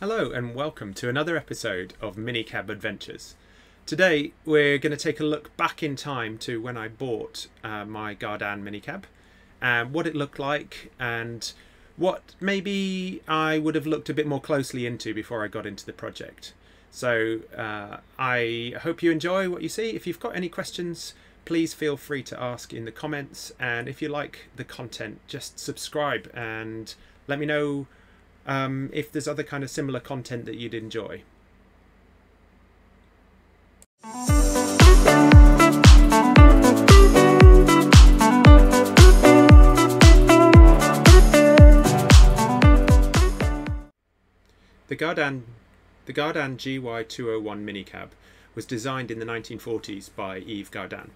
Hello and welcome to another episode of Minicab Adventures. Today we're going to take a look back in time to when I bought uh, my Gardan minicab and what it looked like and what maybe I would have looked a bit more closely into before I got into the project. So uh, I hope you enjoy what you see. If you've got any questions, please feel free to ask in the comments. And if you like the content, just subscribe and let me know um, if there's other kind of similar content that you'd enjoy. The Gardan, the Gardan GY201 minicab was designed in the 1940s by Yves Gardan.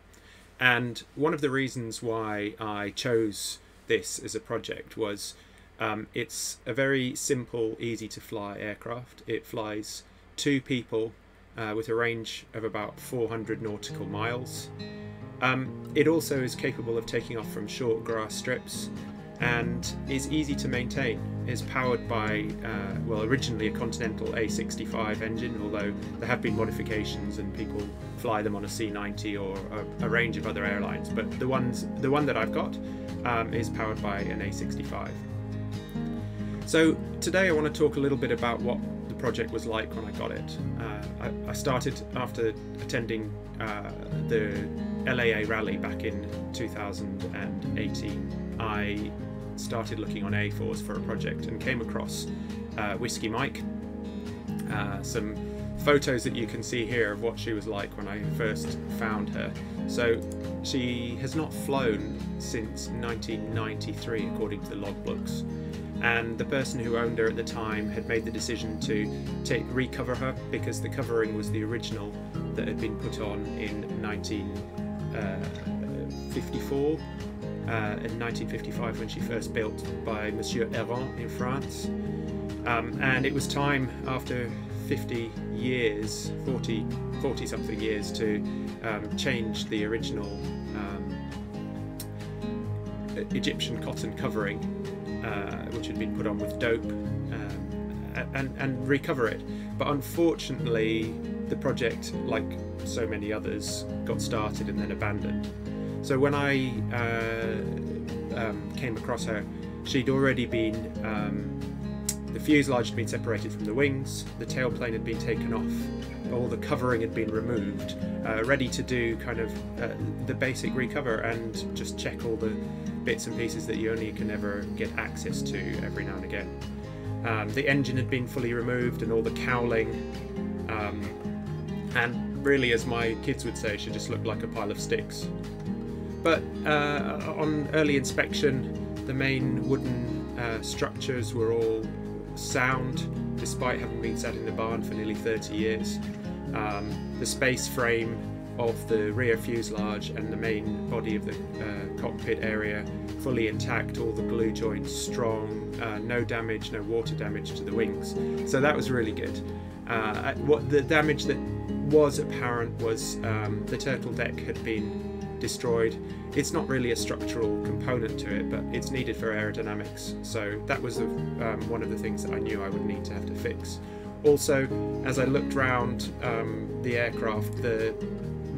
And one of the reasons why I chose this as a project was um, it's a very simple, easy to fly aircraft. It flies two people uh, with a range of about 400 nautical miles. Um, it also is capable of taking off from short grass strips and is easy to maintain. It's powered by, uh, well, originally a Continental A65 engine, although there have been modifications and people fly them on a C90 or a, a range of other airlines. But the ones, the one that I've got, um, is powered by an A65. So today I want to talk a little bit about what the project was like when I got it. Uh, I, I, started after attending uh, the LAA rally back in 2018. I started looking on AFORS for a project and came across uh, Whiskey Mike. Uh, some photos that you can see here of what she was like when I first found her. So she has not flown since 1993 according to the logbooks and the person who owned her at the time had made the decision to take recover her because the covering was the original that had been put on in 1954 uh, in 1955 when she first built by Monsieur Héron in France. Um, and it was time after 50 years, 40, 40 something years, to um, change the original um, Egyptian cotton covering, uh, which had been put on with dope, um, and, and recover it. But unfortunately, the project, like so many others, got started and then abandoned. So when I uh, um, came across her, she'd already been, um, the fuselage had been separated from the wings, the tailplane had been taken off, all the covering had been removed, uh, ready to do kind of uh, the basic recover and just check all the bits and pieces that you only can ever get access to every now and again. Um, the engine had been fully removed and all the cowling, um, and really, as my kids would say, she just looked like a pile of sticks. But uh, on early inspection, the main wooden uh, structures were all sound, despite having been sat in the barn for nearly 30 years. Um, the space frame of the rear fuselage and the main body of the uh, cockpit area fully intact, all the glue joints strong, uh, no damage, no water damage to the wings. So that was really good. Uh, what the damage that was apparent was um, the turtle deck had been destroyed. It's not really a structural component to it, but it's needed for aerodynamics. So that was um, one of the things that I knew I would need to have to fix. Also, as I looked round um, the aircraft, the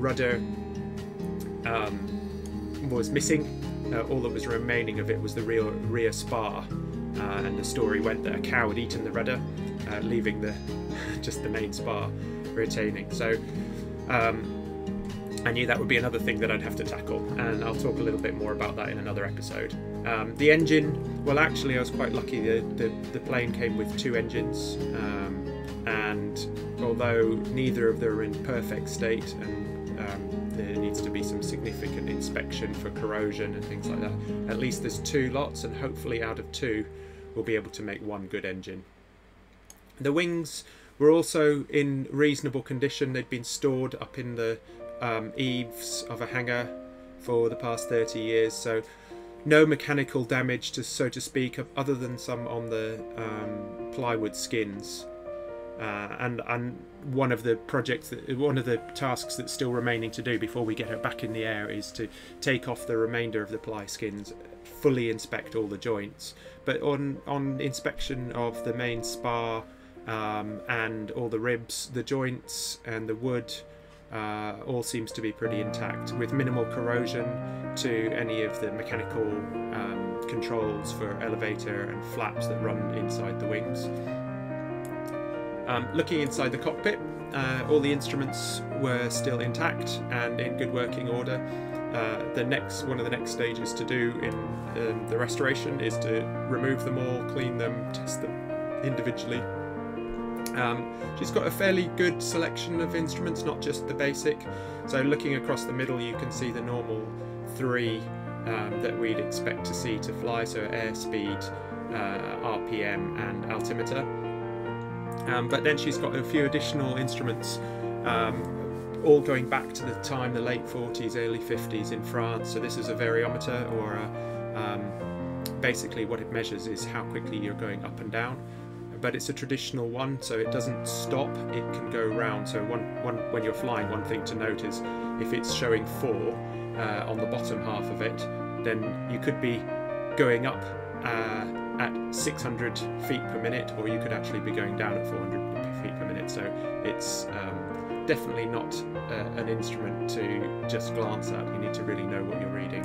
rudder um, was missing. Uh, all that was remaining of it was the rear, rear spar, uh, and the story went that a cow had eaten the rudder, uh, leaving the just the main spar retaining. So um, I knew that would be another thing that I'd have to tackle, and I'll talk a little bit more about that in another episode. Um, the engine, well, actually, I was quite lucky. The, the, the plane came with two engines, um, and although neither of them are in perfect state, and um, there needs to be some significant inspection for corrosion and things like that, at least there's two lots, and hopefully, out of two, we'll be able to make one good engine. The wings were also in reasonable condition. They'd been stored up in the um, eaves of a hangar for the past 30 years, so no mechanical damage, to so to speak, other than some on the um, plywood skins. Uh, and and one of the projects that one of the tasks that's still remaining to do before we get it back in the air is to take off the remainder of the ply skins, fully inspect all the joints. But on on inspection of the main spar um, and all the ribs, the joints, and the wood uh, all seems to be pretty intact, with minimal corrosion to any of the mechanical um, controls for elevator and flaps that run inside the wings. Um, looking inside the cockpit, uh, all the instruments were still intact and in good working order. Uh, the next one of the next stages to do in um, the restoration is to remove them all, clean them, test them individually. Um, she's got a fairly good selection of instruments, not just the basic. So looking across the middle, you can see the normal three um, that we'd expect to see to fly. So airspeed, uh, RPM, and altimeter. Um, but then she's got a few additional instruments, um, all going back to the time, the late 40s, early 50s in France. So this is a variometer, or a, um, basically what it measures is how quickly you're going up and down. But it's a traditional one, so it doesn't stop, it can go round. So one, one, when you're flying, one thing to note is if it's showing four uh, on the bottom half of it, then you could be going up uh, at 600 feet per minute, or you could actually be going down at 400 feet per minute. So it's um, definitely not uh, an instrument to just glance at. You need to really know what you're reading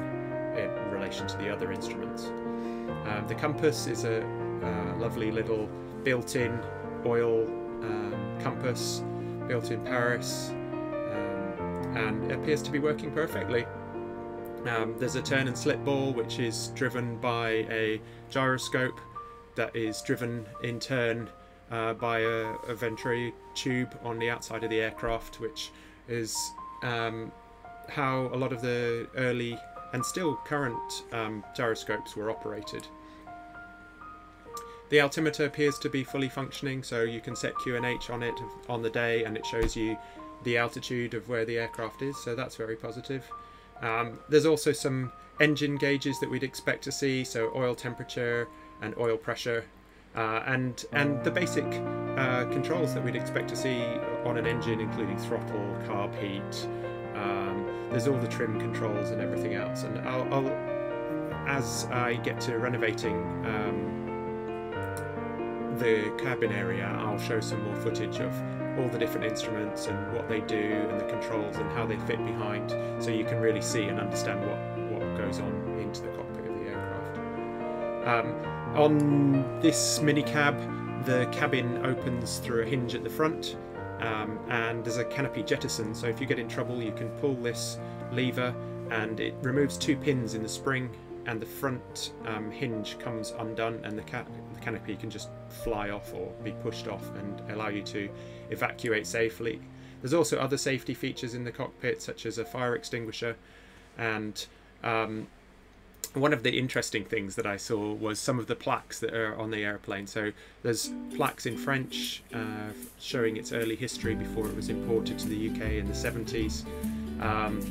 in relation to the other instruments. Um, the compass is a, a lovely little built-in oil um, compass, built in Paris, um, and appears to be working perfectly. Um, there's a turn and slip ball which is driven by a gyroscope that is driven in turn uh, by a, a, venturi tube on the outside of the aircraft, which is um, how a lot of the early and still current um, gyroscopes were operated. The altimeter appears to be fully functioning, so you can set QNH on it on the day and it shows you the altitude of where the aircraft is, so that's very positive. Um, there's also some engine gauges that we'd expect to see, so oil temperature and oil pressure, uh, and and the basic uh, controls that we'd expect to see on an engine, including throttle, carb heat. Um, there's all the trim controls and everything else. And I'll, I'll as I get to renovating um, the cabin area, I'll show some more footage of all the different instruments and what they do and the controls and how they fit behind so you can really see and understand what, what goes on into the cockpit of the aircraft. Um, on this minicab, the cabin opens through a hinge at the front um, and there's a canopy jettison so if you get in trouble you can pull this lever and it removes two pins in the spring and the front um, hinge comes undone and the, ca the canopy can just fly off or be pushed off and allow you to evacuate safely. There's also other safety features in the cockpit such as a fire extinguisher and um, one of the interesting things that I saw was some of the plaques that are on the airplane. So there's plaques in French uh, showing its early history before it was imported to the UK in the 70s. Um,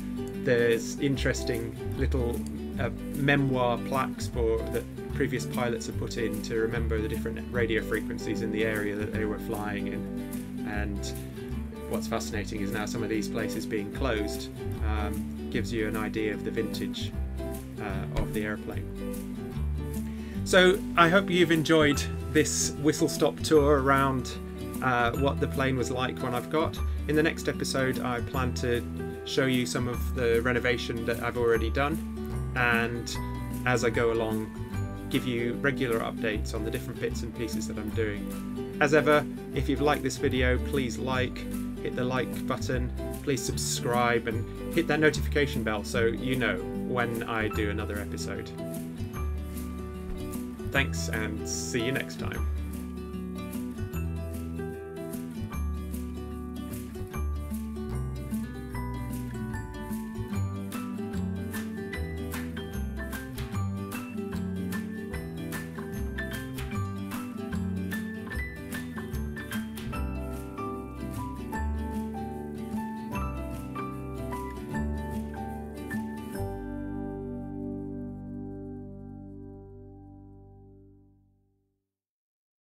there's interesting little uh, memoir plaques for that previous pilots have put in to remember the different radio frequencies in the area that they were flying in. And what's fascinating is now some of these places being closed um, gives you an idea of the vintage uh, of the airplane. So I hope you've enjoyed this whistle stop tour around uh, what the plane was like when I've got. In the next episode I plan to show you some of the renovation that I've already done and as I go along, give you regular updates on the different bits and pieces that I'm doing. As ever, if you've liked this video, please like, hit the like button, please subscribe and hit that notification bell so you know when I do another episode. Thanks and see you next time.